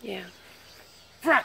Yeah. Hey.